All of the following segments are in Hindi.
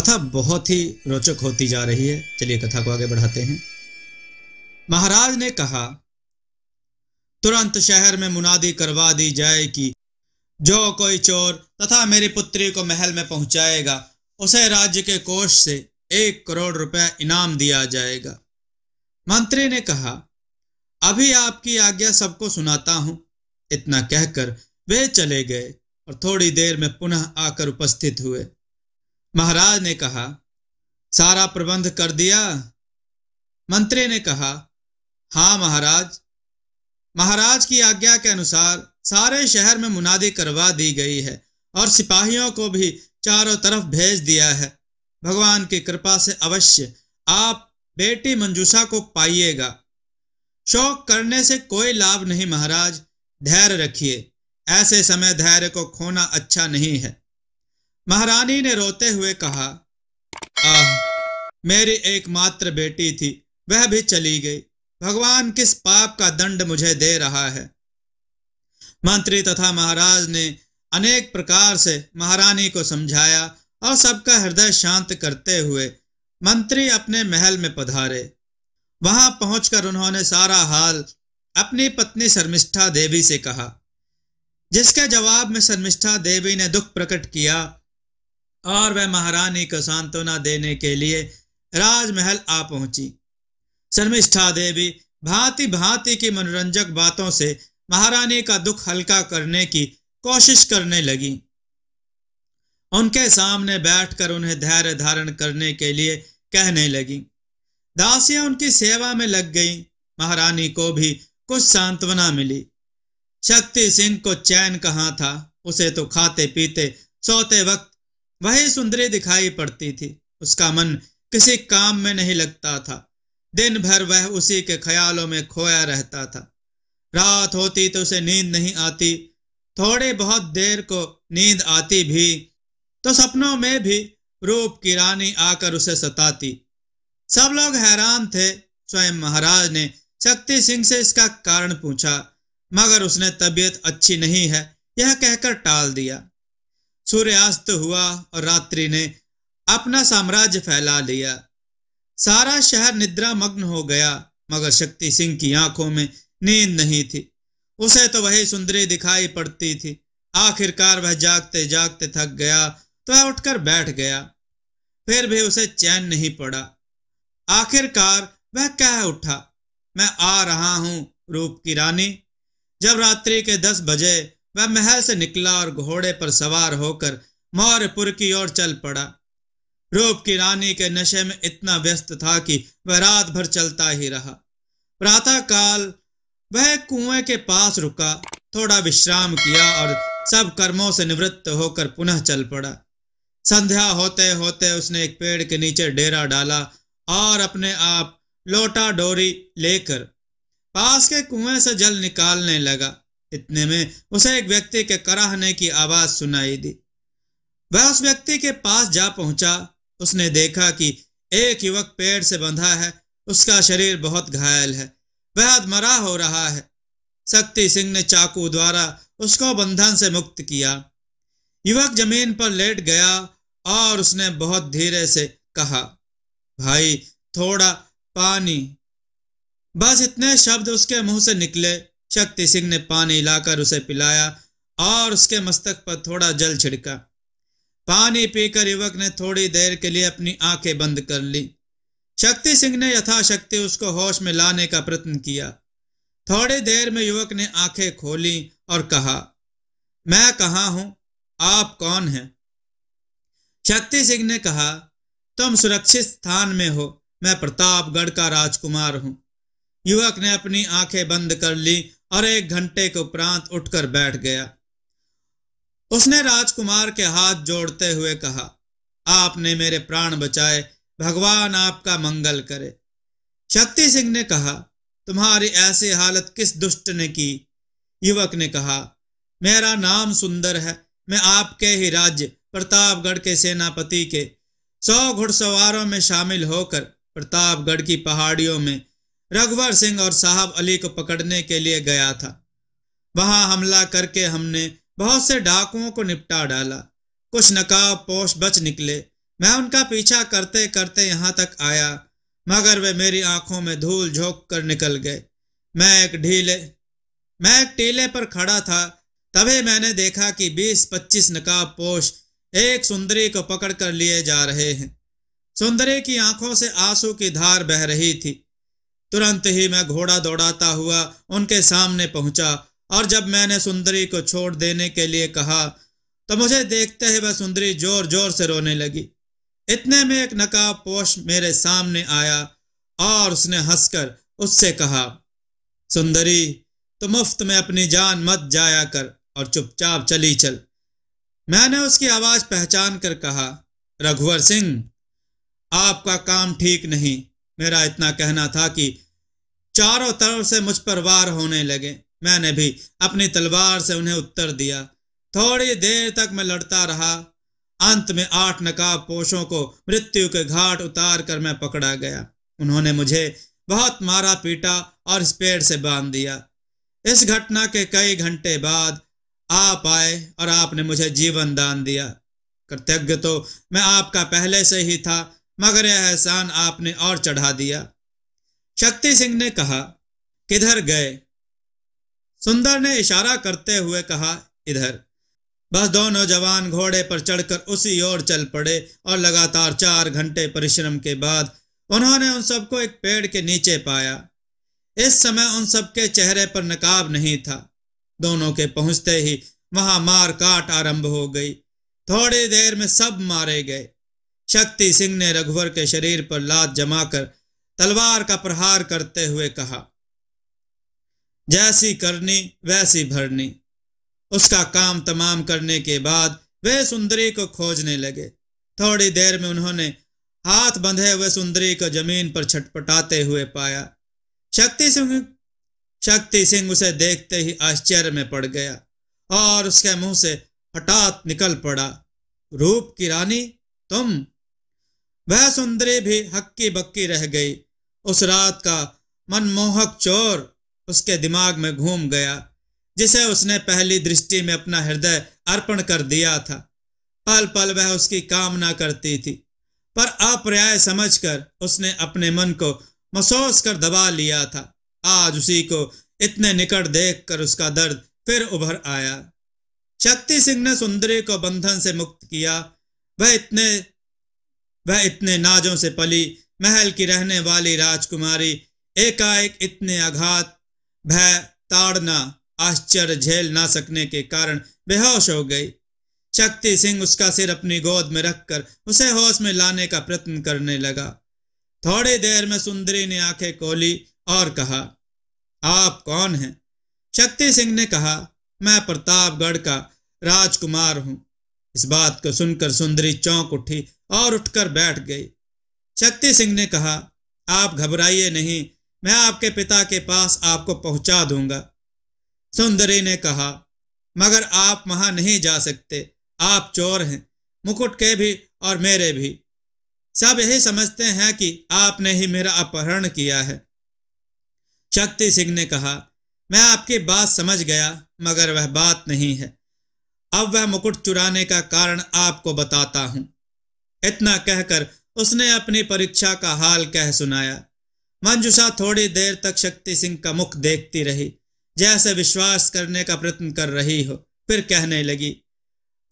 कथा बहुत ही रोचक होती जा रही है। चलिए कथा को आगे बढ़ाते हैं। महाराज ने कहा, तुरंत शहर में मुनादी करवा दी जाए कि जो कोई चोर तथा मेरी पुत्री को महल में पहुंचाएगा, उसे राज्य के कोष से एक करोड़ रुपए इनाम दिया जाएगा। मंत्री ने कहा, अभी आपकी आज्ञा सबको सुनाता हूँ। इतना कहकर वे चले गए और थोड़ी देर में पुनः आकर उपस्थित हुए। महाराज ने कहा, सारा प्रबंध कर दिया। मंत्री ने कहा, हाँ महाराज। महाराज की आज्ञा के अनुसार सारे शहर में मुनादी करवा दी गई है और सिपाहियों को भी चारों तरफ़ भेज दिया है। भगवान की कृपा से अवश्य आप बेटी मंजूषा को पाइएगा। शौक करने से कोई लाभ नहीं महाराज, धैर्य रखिए। ऐसे समय धैर्य को खोना अच्छा नहीं है। महारानी ने रोते हुए कहा, आह, मेरी एकमात्र बेटी थी, वह भी चली गई। भगवान किस पाप का दंड मुझे दे रहा है? मंत्री तथा महाराज ने अनेक प्रकार से महारानी को समझाया और सबका हृदय शांत करते हुए मंत्री अपने महल में पधारे। वहाँ पहुंचकर उन्होंने सारा हाल अपनी पत्नी शर्मिष्ठा देवी से कहा, जिसके जवाब में शर्मिष्ठा देवी ने दुख प्रकट किया और वह महारानी को सांत्वना देने के लिए राजमहल आ पहुँची। शर्मिष्ठा देवी भांति भांति की मनोरंजक बातों से महारानी का दुख हल्का करने की कोशिश करने लगी। उनके सामने बैठकर उन्हें धैर्य धारण करने के लिए कहने लगी। दासियाँ उनकी सेवा में लग गईं। महारानी को भी कुछ सांत्वना मिली। शक्ति सिंह को चैन कहाँ था? उसे तो खाते पीते सोते वक्त वही सुंदरी दिखाई पड़ती थी। उसका मन किसी काम में नहीं लगता था। दिन भर वह उसी के ख्यालों में खोया रहता था। रात होती तो उसे नींद नहीं आती, थोड़ी बहुत देर को नींद आती भी तो सपनों में भी रूप की रानी आकर उसे सताती। सब लोग हैरान थे, स्वयं महाराज ने शक्ति सिंह से इसका कारण पूछा, मगर उसने तबीयत अच्छी नहीं है, यह कहकर टाल दिया। सूर्यास्त हुआ और रात्रि ने अपना साम्राज्य फैला लिया। सारा शहर निद्रा मग्न हो गया, मगर शक्ति सिंह की आँखों में नींद नहीं थी। उसे तो वही सुंदरी दिखाई पड़ती थी। आखिरकार वह जागते जागते थक गया तो वह उठकर बैठ गया। फिर भी उसे चैन नहीं पड़ा। आखिरकार वह कह उठा, मैं आ रहा हूँ रूप की रानी। जब रात्रि के दस बजे वह महल से निकला और घोड़े पर सवार होकर मौर्यपुर की ओर चल पड़ा। रूप की रानी के नशे में इतना व्यस्त था कि वह रात भर चलता ही रहा। प्रातः काल वह कुएँ के पास रुका, थोड़ा विश्राम किया और सब कर्मों से निवृत्त होकर पुनः चल पड़ा। संध्या होते होते उसने एक पेड़ के नीचे डेरा डाला और अपने आप लोटा डोरी लेकर पास के कुएँ से जल निकालने लगा। इतने में उसे एक व्यक्ति के कराहने की आवाज़ सुनाई दी। वह उस व्यक्ति के पास जा पहुँचा। उसने देखा कि एक युवक पेड़ से बंधा है। उसका शरीर बहुत घायल है। वह अधमरा हो रहा है। शक्ति सिंह ने चाकू द्वारा उसको बंधन से मुक्त किया। युवक ज़मीन पर लेट गया और उसने बहुत धीरे से कहा, भाई, थोड़ा पानी। बस इतने शब्द उसके मुँह से निकले। शक्ति सिंह ने पानी लाकर उसे पिलाया और उसके मस्तक पर थोड़ा जल छिड़का। पानी पीकर युवक ने थोड़ी देर के लिए अपनी आँखें बंद कर ली। शक्ति सिंह ने यथाशक्ति उसको होश में लाने का प्रयत्न किया। थोड़ी देर में युवक ने आँखें खोली और कहा, मैं कहा हूँ? आप कौन हैं? शक्ति सिंह ने कहा, तुम सुरक्षित स्थान में हो। मैं प्रतापगढ़ का राजकुमार हूँ। युवक ने अपनी आँखें बंद कर ली और एक घंटे के उपरांत उठकर बैठ गया। उसने राजकुमार के हाथ जोड़ते हुए कहा, आपने मेरे प्राण बचाए, भगवान आपका मंगल करे। शक्ति सिंह ने कहा, तुम्हारी ऐसी हालत किस दुष्ट ने की? युवक ने कहा, मेरा नाम सुंदर है, मैं आपके ही राज्य, प्रतापगढ़ के सेनापति के सौ घुड़सवारों में शामिल होकर प्रतापगढ़ की पहाड़ियों में रघुवर सिंह और साहब अली को पकड़ने के लिए गया था। वहाँ हमला करके हमने बहुत से डाकुओं को निपटा डाला। कुछ नकाब पोष बच निकले। मैं उनका पीछा करते करते यहाँ तक आया, मगर वे मेरी आँखों में धूल झोंक कर निकल गए। मैं एक ढीले, मैं एक टीले पर खड़ा था। तभी मैंने देखा कि बीस पच्चीस नकाब पोश एक सुंदरी को पकड़ कर लिए जा रहे हैं। सुंदरी की आँखों से आँसू की धार बह रही थी। तुरंत ही मैं घोड़ा दौड़ाता हुआ उनके सामने पहुँचा और जब मैंने सुंदरी को छोड़ देने के लिए कहा तो मुझे देखते ही वह सुंदरी ज़ोर ज़ोर से रोने लगी। इतने में एक नकाब पोश मेरे सामने आया और उसने हंसकर उससे कहा, सुंदरी तो मुफ़्त में अपनी जान मत जाया कर और चुपचाप चली चल। मैंने उसकी आवाज़ पहचान कर कहा, रघुवर सिंह, आपका काम ठीक नहीं। मेरा इतना कहना था कि चारों तरफ़ से मुझ पर वार होने लगे। मैंने भी अपनी तलवार से उन्हें उत्तर दिया। थोड़ी देर तक मैं लड़ता रहा। अंत में आठ नकाब पोषों को मृत्यु के घाट उतार कर मैं पकड़ा गया। उन्होंने मुझे बहुत मारा पीटा और इस पेड़ से बाँध दिया। इस घटना के कई घंटे बाद आप आए और आपने मुझे जीवन दान दिया। कृतज्ञ तो मैं आपका पहले से ही था। मगर यह एहसान आपने और चढ़ा दिया। शक्ति सिंह ने कहा, किधर गए? सुंदर ने इशारा करते हुए कहा, इधर। बस दोनों जवान घोड़े पर चढ़कर उसी ओर चल पड़े और लगातार चार घंटे परिश्रम के बाद उन्होंने उन सबको एक पेड़ के नीचे पाया। इस समय उन सबके चेहरे पर नकाब नहीं था। दोनों के पहुँचते ही वहाँ मार काट आरंभ हो गई। थोड़ी देर में सब मारे गए। शक्ति सिंह ने रघुवर के शरीर पर लात जमाकर तलवार का प्रहार करते हुए कहा, जैसी करनी, वैसी भरनी। उसका काम तमाम करने के बाद वे सुंदरी को खोजने लगे। थोड़ी देर में उन्होंने हाथ बंधे हुए सुंदरी को ज़मीन पर छटपटाते हुए पाया। शक्ति सिंह शक्ति सिंह उसे देखते ही आश्चर्य में पड़ गया और उसके मुँह से हठात निकल पड़ा, रूप की रानी, तुम वह सुंदरी भी हक्की बक्की रह गई। उस रात का मनमोहक चोर उसके दिमाग में घूम गया, जिसे उसने पहली दृष्टि में अपना हृदय अर्पण कर दिया था। पल पल वह उसकी कामना करती थी, पर अपर्याय समझकर उसने अपने मन को महसूस कर दबा लिया था। आज उसी को इतने निकट देखकर उसका दर्द फिर उभर आया। शक्ति सिंह ने सुंदरी को बंधन से मुक्त किया। वह इतने वह इतने नाजों से पली, महल की रहने वाली राजकुमारी, एकाएक इतने आघात, भय, ताड़ना, आश्चर्य झेल ना सकने के कारण बेहोश हो गई। शक्ति सिंह उसका सिर अपनी गोद में रखकर उसे होश में लाने का प्रयत्न करने लगा। थोड़ी देर में सुंदरी ने आँखें खोली और कहा, आप कौन हैं? शक्ति सिंह ने कहा, मैं प्रतापगढ़ का राजकुमार हूँ। इस बात को सुनकर सुंदरी चौंक उठी और उठकर बैठ गई। शक्ति सिंह ने कहा, आप घबराइए नहीं, मैं आपके पिता के पास आपको पहुँचा दूँगा। सुंदरी ने कहा, मगर आप वहाँ नहीं जा सकते, आप चोर हैं, मुकुट के भी और मेरे भी। सब यही समझते हैं कि आपने ही मेरा अपहरण किया है। शक्ति सिंह ने कहा, मैं आपकी बात समझ गया, मगर वह बात नहीं है। अब वह मुकुट चुराने का कारण आपको बताता हूँ। इतना कहकर उसने अपनी परीक्षा का हाल कह सुनाया। मंजुषा थोड़ी देर तक शक्ति सिंह का मुख देखती रही, जैसे विश्वास करने का प्रयत्न कर रही हो, फिर कहने लगी,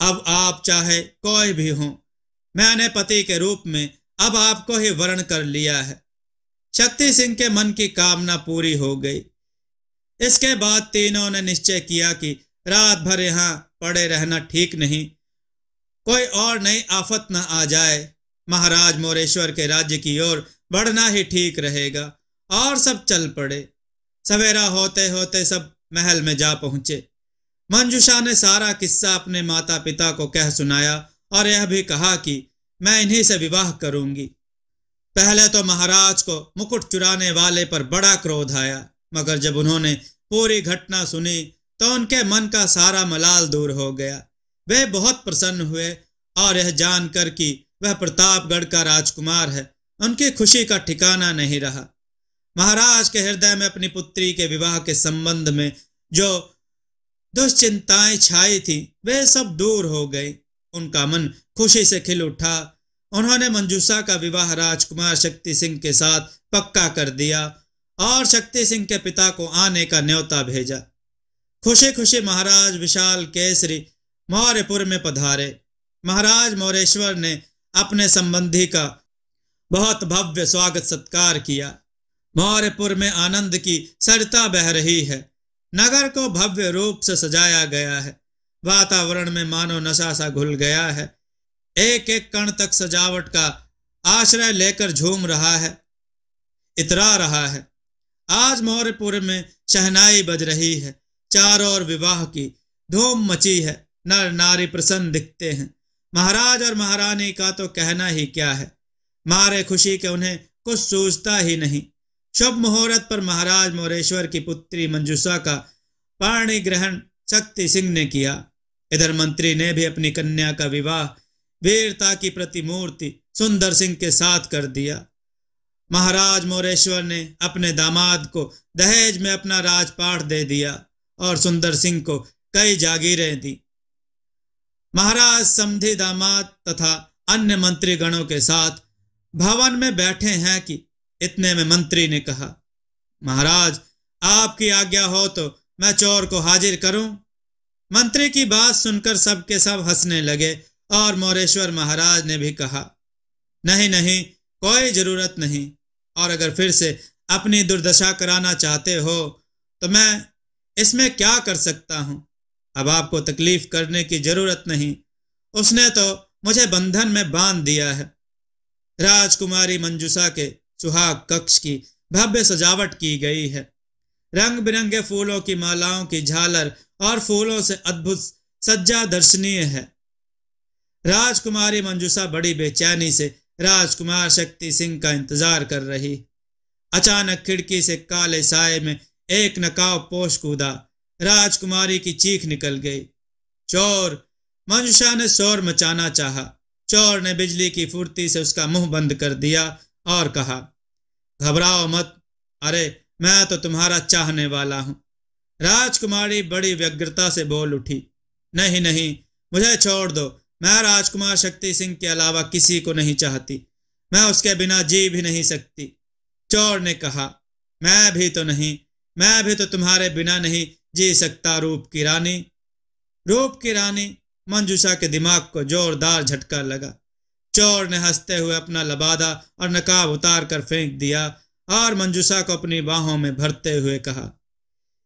अब आप चाहे कोई भी हो, मैंने पति के रूप में अब आपको ही वर्ण कर लिया है। शक्ति सिंह के मन की कामना पूरी हो गई। इसके बाद तीनों ने निश्चय किया कि रात भर यहाँ पड़े रहना ठीक नहीं कोई और नई आफत न आ जाए। महाराज मोरेश्वर के राज्य की ओर बढ़ना ही ठीक रहेगा और सब चल पड़े। सवेरा होते होते सब महल में जा पहुँचे। मंजुषा ने सारा किस्सा अपने माता पिता को कह सुनाया और यह भी कहा कि मैं इन्हीं से विवाह करूँगी। पहले तो महाराज को मुकुट चुराने वाले पर बड़ा क्रोध आया, मगर जब उन्होंने पूरी घटना सुनी तो उनके मन का सारा मलाल दूर हो गया। वे बहुत प्रसन्न हुए और यह जानकर कि वह प्रतापगढ़ का राजकुमार है। उनकी खुशी का ठिकाना नहीं रहा। महाराज के हृदय में अपनी पुत्री के विवाह के संबंध में जो दुश्चिंताएँ छाई थी, वे सब दूर हो गई। उनका मन खुशी से खिल उठा। उन्होंने मंजूसा का विवाह राजकुमार शक्ति सिंह के साथ पक्का कर दिया और शक्ति सिंह के पिता को आने का न्योता भेजा। खुशी खुशी महाराज विशाल केसरी मौर्यपुर में पधारे। महाराज मौरेश्वर ने अपने संबंधी का बहुत भव्य स्वागत सत्कार किया। मौर्यपुर में आनंद की सरिता बह रही है। नगर को भव्य रूप से सजाया गया है। वातावरण में मानो नशा सा घुल गया है। एक एक कण तक सजावट का आश्रय लेकर झूम रहा है। इतरा रहा है। आज मौर्यपुर में शहनाई बज रही है। चारों ओर विवाह की धूम मची है। नर नारी प्रसन्न दिखते हैं। महाराज और महारानी का तो कहना ही क्या है? मारे खुशी के उन्हें कुछ सोचता ही नहीं। शुभ मुहूर्त पर महाराज मोरेश्वर की पुत्री मंजूषा का पाणी ग्रहण शक्ति सिंह ने किया। इधर मंत्री ने भी अपनी कन्या का विवाह वीरता की प्रतिमूर्ति सुंदर सिंह के साथ कर दिया। महाराज मोरेश्वर ने अपने दामाद को दहेज में अपना राजपाठ दे दिया और सुंदर सिंह को कई जागीरें दी। महाराज समधि दामाद तथा अन्य मंत्री गणों के साथ भवन में बैठे हैं कि इतने में मंत्री ने कहा, महाराज, आपकी आज्ञा हो तो मैं चोर को हाजिर करूँ? मंत्री की बात सुनकर सबके सब हंसने लगे और मोरेश्वर महाराज ने भी कहा, नहीं नहीं, कोई ज़रूरत नहीं। और अगर फिर से अपनी दुर्दशा कराना चाहते हो तो मैं इसमें क्या कर सकता हूँ? अब आपको तकलीफ़ करने की ज़रूरत नहीं। उसने तो मुझे बंधन में बाँध दिया है। राजकुमारी मंजूसा के सुहाग कक्ष की भव्य सजावट की गई है। रंग बिरंगे फूलों की मालाओं की झालर और फूलों से अद्भुत सज्जा दर्शनीय है। राजकुमारी मंजूसा बड़ी बेचैनी से राजकुमार शक्ति सिंह का इंतज़ार कर रही। अचानक खिड़की से काले साय में एक नकाब पोष कूदा। राजकुमारी की चीख निकल गई। चोर मंजुषा ने शोर मचाना चाहा। चोर ने बिजली की फुर्ती से उसका मुँह बंद कर दिया और कहा, घबराओ मत। अरे, मैं तो तुम्हारा चाहने वाला हूँ। राजकुमारी बड़ी व्यग्रता से बोल उठी, नहीं नहीं, मुझे छोड़ दो। मैं राजकुमार शक्ति सिंह के अलावा किसी को नहीं चाहती। मैं उसके बिना जी भी नहीं सकती। चोर ने कहा, मैं भी तो नहीं, मैं भी तो तुम्हारे बिना नहीं जी सकता रूप की रानी। रूप की रानी मंजूषा के दिमाग को जोरदार झटका लगा। चोर ने हँसते हुए अपना लबादा और नकाब उतार कर फेंक दिया और मंजूषा को अपनी बाहों में भरते हुए कहा,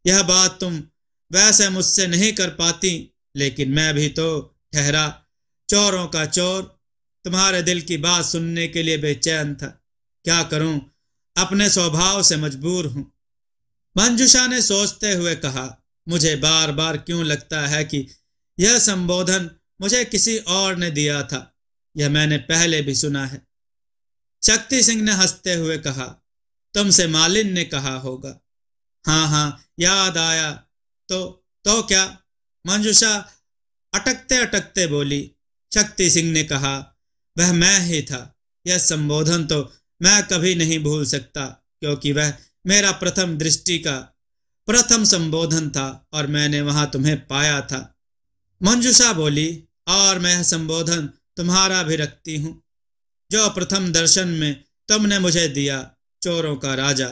यह बात तुम वैसे मुझसे नहीं कर पाती, लेकिन मैं भी तो ठहरा। चोरों का चोर, तुम्हारे दिल की बात सुनने के लिए बेचैन था। क्या करूँ? अपने स्वभाव से मजबूर हूँ। मंजुषा ने सोचते हुए कहा, मुझे बार बार क्यों लगता है कि यह संबोधन मुझे किसी और ने दिया था? यह मैंने पहले भी सुना है। शक्ति सिंह ने हँसते हुए कहा, तुमसे मालिन ने कहा होगा? हाँ हाँ याद आया। तो तो क्या? मंजुषा अटकते अटकते बोली, शक्ति सिंह ने कहा, वह मैं ही था। यह संबोधन तो मैं कभी नहीं भूल सकता, क्योंकि वह मेरा प्रथम दृष्टि का प्रथम संबोधन था और मैंने वहाँ तुम्हें पाया था। मंजुषा बोली, और मैं संबोधन तुम्हारा भी रखती हूँ। जो प्रथम दर्शन में तुमने मुझे दिया, चोरों का राजा।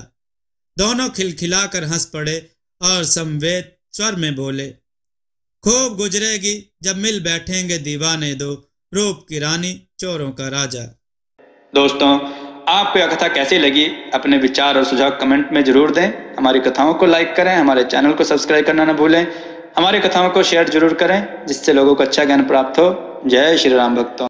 दोनों खिलखिलाकर हंस पड़े और संवेद स्वर में बोले, खूब गुजरेगी जब मिल बैठेंगे दीवाने दो, रूप की रानी, चोरों का राजा। दोस्तों आपको यह कथा कैसी लगी, अपने विचार और सुझाव कमेंट में ज़रूर दें। हमारी कथाओं को लाइक करें, हमारे चैनल को सब्सक्राइब करना न भूलें। हमारी कथाओं को शेयर ज़रूर करें, जिससे लोगों को अच्छा ज्ञान प्राप्त हो। जय श्री राम भक्तों।